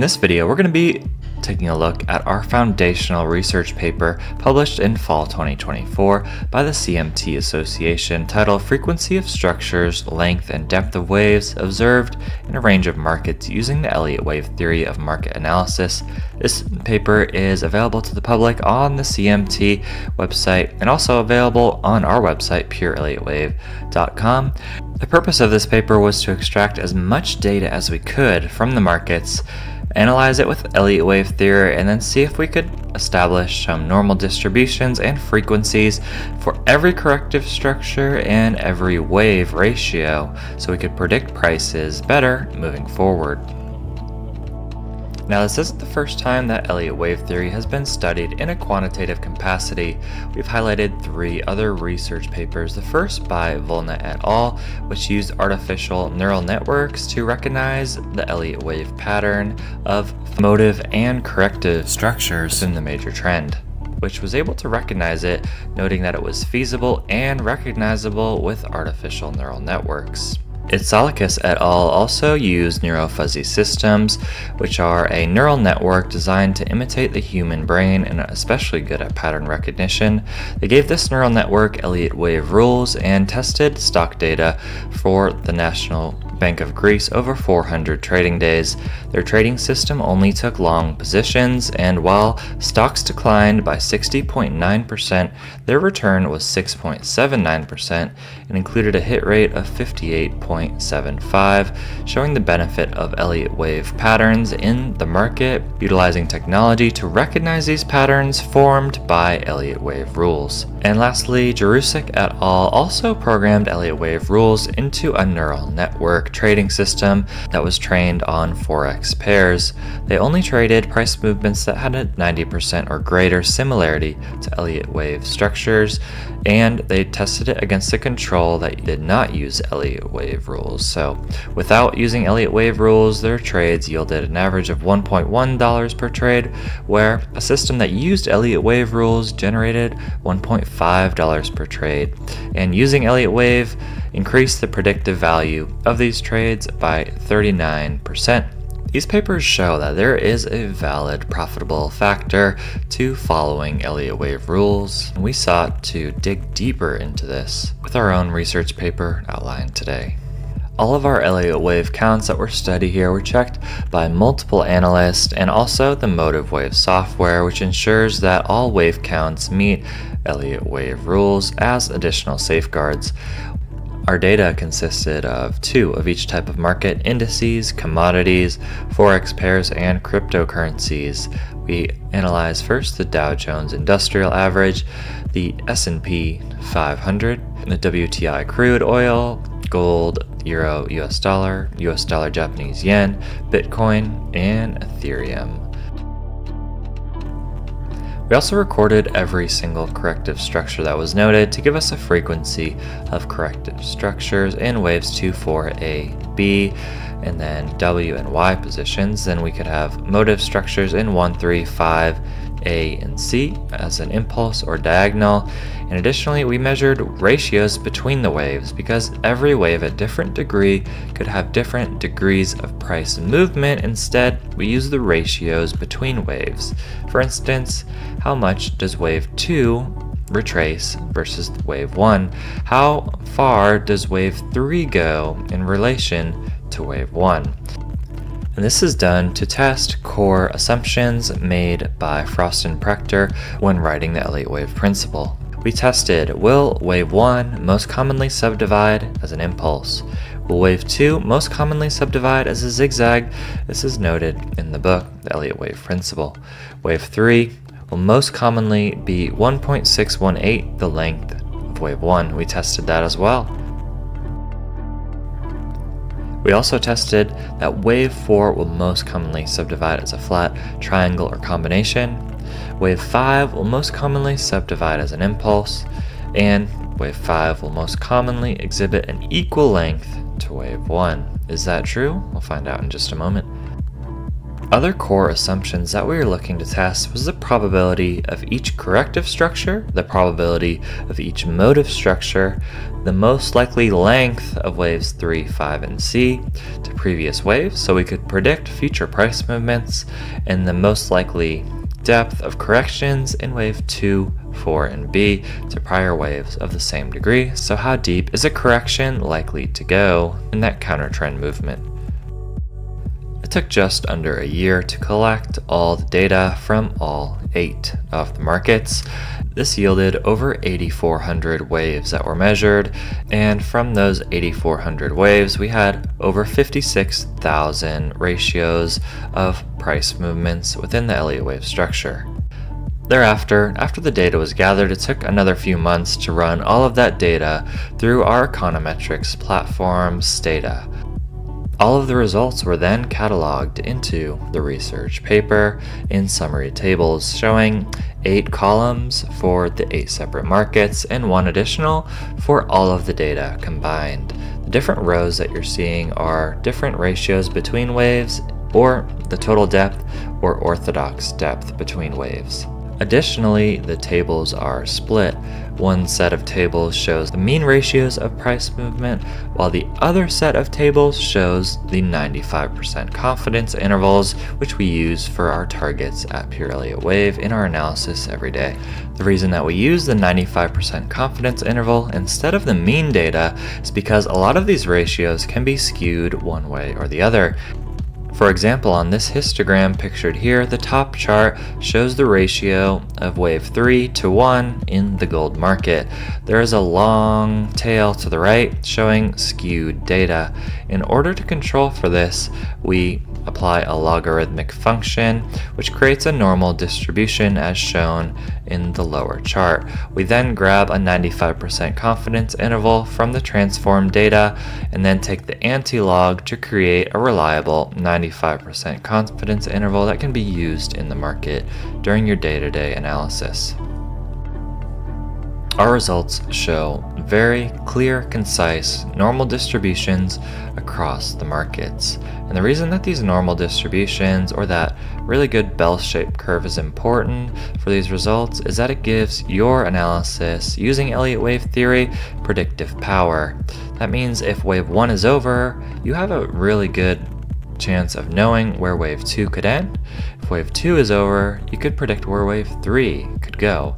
In this video, we're going to be taking a look at our foundational research paper published in fall 2024 by the CMT Association titled Frequency of Structures, Length and Depth of Waves Observed in a Range of Markets Using the Elliott Wave Theory of Market Analysis. This paper is available to the public on the CMT website and also available on our website, pureelliottwave.com. The purpose of this paper was to extract as much data as we could from the markets analyze it with Elliott wave theory, and then see if we could establish some normal distributions and frequencies for every corrective structure and every wave ratio so we could predict prices better moving forward. Now, this isn't the first time that Elliott wave theory has been studied in a quantitative capacity. We've highlighted three other research papers. The first by Volna et al., which used artificial neural networks to recognize the Elliott wave pattern of motive and corrective structures in the major trend which was able to recognize it, noting that it was feasible and recognizable with artificial neural networks. Atsalakis et al. also used neurofuzzy systems, which are a neural network designed to imitate the human brain and especially good at pattern recognition. They gave this neural network Elliott wave rules and tested stock data for the National Bank of Greece over 400 trading days. Their trading system only took long positions, and while stocks declined by 60.9%, their return was 6.79% and included a hit rate of 58.75, showing the benefit of Elliott wave patterns in the market, utilizing technology to recognize these patterns formed by Elliott wave rules. And lastly, Jarusek et al. also programmed Elliott wave rules into a neural network trading system that was trained on Forex pairs. They only traded price movements that had a 90% or greater similarity to Elliott wave structures, and they tested it against a control that did not use Elliott wave rules. So, without using Elliott wave rules, their trades yielded an average of $1.1 per trade, where a system that used Elliott wave rules generated $1.5 per trade. And using Elliott wave, increase the predictive value of these trades by 39%. These papers show that there is a valid profitable factor to following Elliott wave rules, and we sought to dig deeper into this with our own research paper outlined today. All of our Elliott wave counts that were studied here were checked by multiple analysts and also the Motive Wave software, which ensures that all wave counts meet Elliott wave rules as additional safeguards. Our data consisted of two of each type of market, indices, commodities, forex pairs, and cryptocurrencies. We analyzed first the Dow Jones Industrial Average, the S&P 500, the WTI crude oil, gold, euro, US dollar, US dollar Japanese yen, Bitcoin, and Ethereum. We also recorded every single corrective structure that was noted to give us a frequency of corrective structures in waves 2, 4, A, B, and then W and Y positions. Then we could have motive structures in 1, 3, 5, A, and C as an impulse or diagonal. And additionally, we measured ratios between the waves because every wave at different degree could have different degrees of price movement. Instead, we use the ratios between waves. For instance, how much does wave 2 retrace versus wave 1? How far does wave 3 go in relation to wave 1? And this is done to test core assumptions made by Frost and Prechter when writing the Elliott wave principle. We tested, will wave 1 most commonly subdivide as an impulse? Will wave 2 most commonly subdivide as a zigzag? This is noted in the book, The Elliott Wave Principle. Wave 3 will most commonly be 1.618 the length of wave 1. We tested that as well. We also tested that wave 4 will most commonly subdivide as a flat triangle or combination, Wave 5 will most commonly subdivide as an impulse, and wave 5 will most commonly exhibit an equal length to wave 1. Is that true? We'll find out in just a moment. Other core assumptions that we were looking to test was the probability of each corrective structure, the probability of each motive structure, the most likely length of waves 3, 5, and C to previous waves so we could predict future price movements, and the most likely depth of corrections in wave 2, 4, and B to prior waves of the same degree, so how deep is a correction likely to go in that counter trend movement. It took just under a year to collect all the data from all eight of the markets. This yielded over 8,400 waves that were measured, and from those 8,400 waves, we had over 56,000 ratios of price movements within the Elliott wave structure. Thereafter, after the data was gathered, it took another few months to run all of that data through our econometrics platform, Stata. All of the results were then cataloged into the research paper in summary tables showing eight columns for the eight separate markets and one additional for all of the data combined. The different rows that you're seeing are different ratios between waves or the total depth or orthodox depth between waves. Additionally, the tables are split. One set of tables shows the mean ratios of price movement, while the other set of tables shows the 95% confidence intervals, which we use for our targets at Elliott Wave in our analysis every day. The reason that we use the 95% confidence interval instead of the mean data is because a lot of these ratios can be skewed one way or the other. For example, on this histogram pictured here, the top chart shows the ratio of wave 3 to 1 in the gold market. There is a long tail to the right showing skewed data. In order to control for this, we apply a logarithmic function, which creates a normal distribution as shown in the lower chart. We then grab a 95% confidence interval from the transform data and then take the anti-log to create a reliable 95% confidence interval that can be used in the market during your day-to-day -day analysis. Our results show very clear, concise, normal distributions across the markets. And the reason that these normal distributions or that really good bell-shaped curve is important for these results is that it gives your analysis using Elliott wave theory predictive power. That means if wave 1 is over, you have a really good chance of knowing where wave 2 could end. If wave 2 is over, you could predict where wave 3 could go.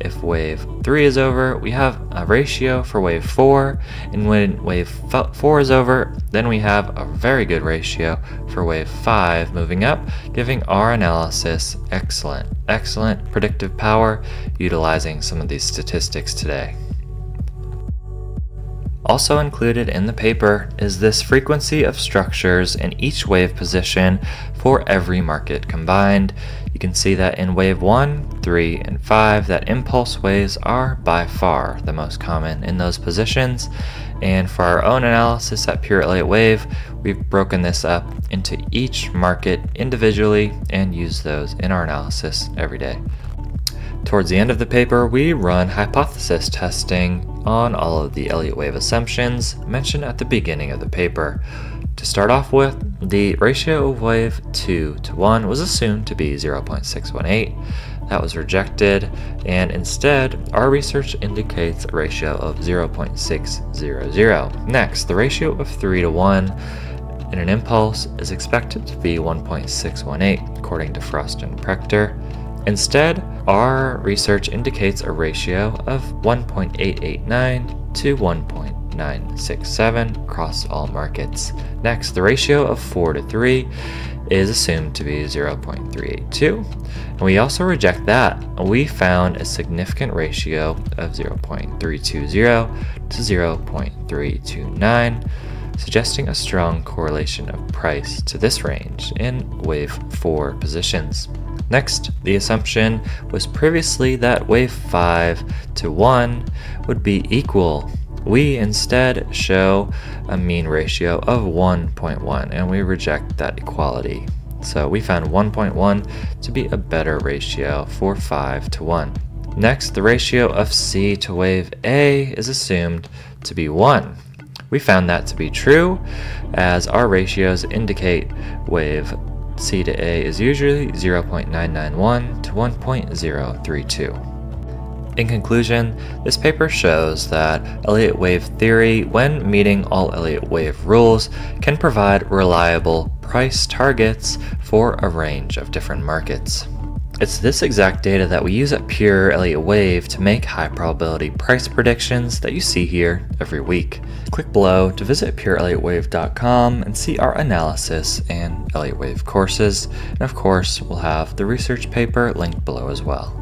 If wave 3 is over, we have a ratio for wave 4, and when wave 4 is over, then we have a very good ratio for wave 5 moving up, giving our analysis excellent, excellent predictive power utilizing some of these statistics today. Also included in the paper is this frequency of structures in each wave position for every market combined. You can see that in wave 1, 3, and 5 that impulse waves are by far the most common in those positions. And for our own analysis at Pure Elliott Wave, we've broken this up into each market individually and use those in our analysis every day. Towards the end of the paper, we run hypothesis testing on all of the Elliott wave assumptions mentioned at the beginning of the paper. To start off with, the ratio of wave 2 to 1 was assumed to be 0.618. That was rejected, and instead, our research indicates a ratio of 0.600. Next, the ratio of 3 to 1 in an impulse is expected to be 1.618, according to Frost and Prechter. Instead, our research indicates a ratio of 1.889 to 1.967 across all markets. Next, the ratio of 4 to 3 is assumed to be 0.382. And we also reject that. We found a significant ratio of 0.320 to 0.329, suggesting a strong correlation of price to this range in wave 4 positions. Next, the assumption was previously that wave 5 to 1 would be equal. We instead show a mean ratio of 1.1 and we reject that equality. So we found 1.1 to be a better ratio for 5 to 1. Next, the ratio of C to wave A is assumed to be 1. We found that to be true as our ratios indicate wave C to A is usually 0.991 to 1.032. In conclusion, this paper shows that Elliott wave theory, when meeting all Elliott wave rules, can provide reliable price targets for a range of different markets. It's this exact data that we use at Pure Elliott Wave to make high probability price predictions that you see here every week. Click below to visit pureelliottwave.com and see our analysis and Elliott Wave courses, and of course, we'll have the research paper linked below as well.